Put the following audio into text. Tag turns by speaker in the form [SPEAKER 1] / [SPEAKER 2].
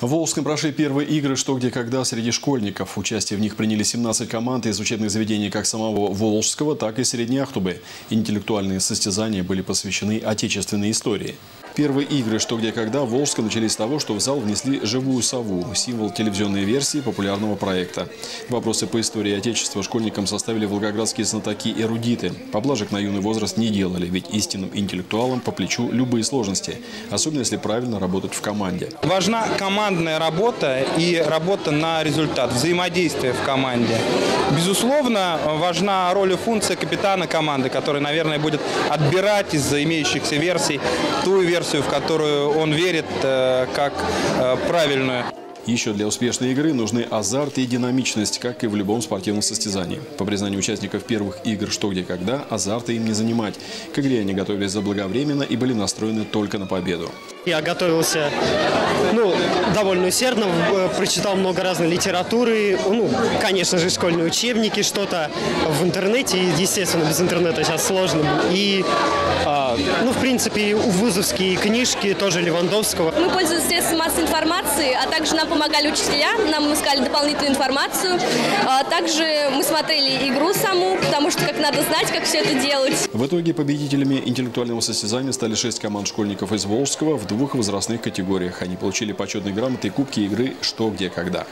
[SPEAKER 1] В Волжском прошли первые игры «Что, где, когда» среди школьников. Участие в них приняли 17 команд из учебных заведений как самого Волжского, так и Средней Ахтубы. Интеллектуальные состязания были посвящены отечественной истории. Первые игры «Что, где, когда» в Волжском начались с того, что в зал внесли живую сову – символ телевизионной версии популярного проекта. Вопросы по истории Отечества школьникам составили волгоградские знатоки-эрудиты. Поблажек на юный возраст не делали, ведь истинным интеллектуалам по плечу любые сложности, особенно если правильно работать в команде.
[SPEAKER 2] Важна командная работа и работа на результат, взаимодействие в команде. Безусловно, важна роль и функция капитана команды, который, наверное, будет отбирать из имеющихся версий ту версию, версию, в которую он верит э, как э, правильную.
[SPEAKER 1] Еще для успешной игры нужны азарт и динамичность, как и в любом спортивном состязании. По признанию участников первых игр «Что, где, когда» азарта им не занимать. К игре они готовились заблаговременно и были настроены только на победу.
[SPEAKER 3] Я готовился ну, довольно усердно, э, прочитал много разной литературы, ну, конечно же, школьные учебники, что-то в интернете, естественно, без интернета сейчас сложно. И, а, принципе, вузовские книжки, тоже Левандовского.
[SPEAKER 4] Мы пользуемся средством массовой информации, а также нам помогали учителя, нам искали дополнительную информацию. А также мы смотрели игру саму, потому что как надо знать, как все это делать.
[SPEAKER 1] В итоге победителями интеллектуального состязания стали шесть команд школьников из Волжского в двух возрастных категориях. Они получили почетные грамоты и кубки игры «Что, где, когда».